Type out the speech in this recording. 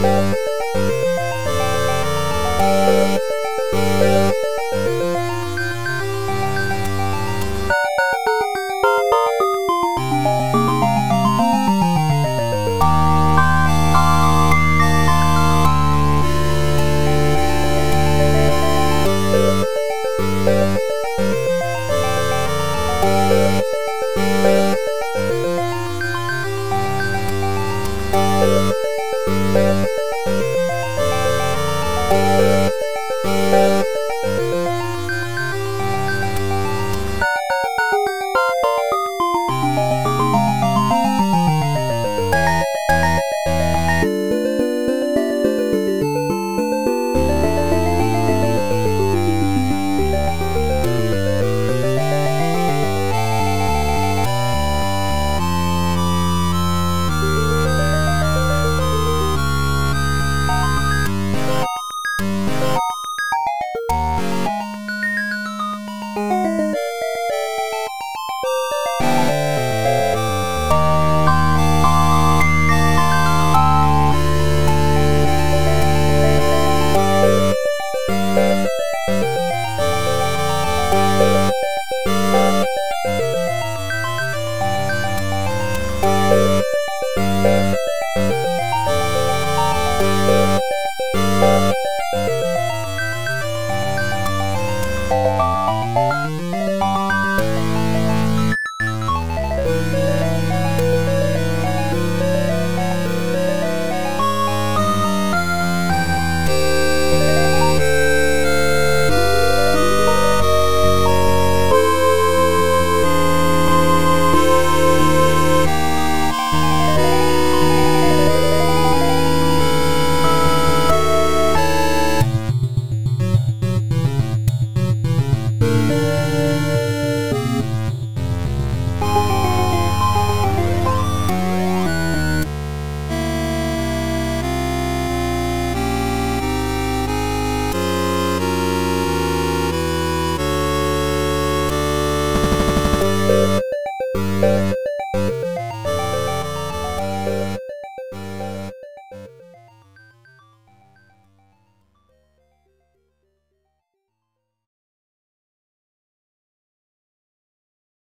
Música Thank you. Música